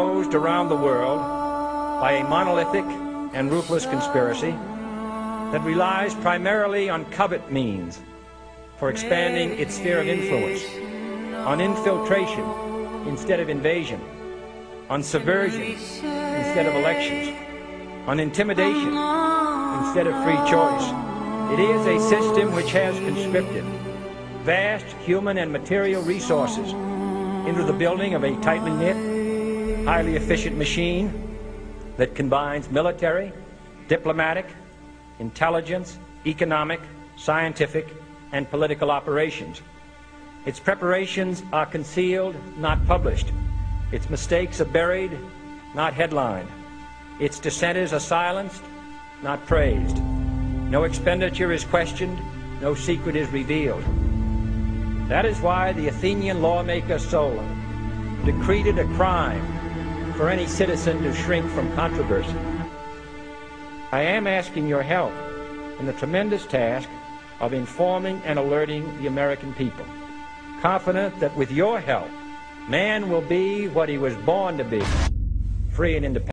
opposed around the world by a monolithic and ruthless conspiracy that relies primarily on covert means for expanding its sphere of influence, on infiltration instead of invasion, on subversion instead of elections, on intimidation instead of free choice. It is a system which has conscripted vast human and material resources into the building of a tightly knit highly efficient machine that combines military, diplomatic, intelligence, economic, scientific, and political operations. Its preparations are concealed, not published. Its mistakes are buried, not headlined. Its dissenters are silenced, not praised. No expenditure is questioned, no secret is revealed. That is why the Athenian lawmaker Solon decreed it a crime for any citizen to shrink from controversy. I am asking your help in the tremendous task of informing and alerting the American people, confident that with your help, man will be what he was born to be, free and independent.